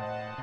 you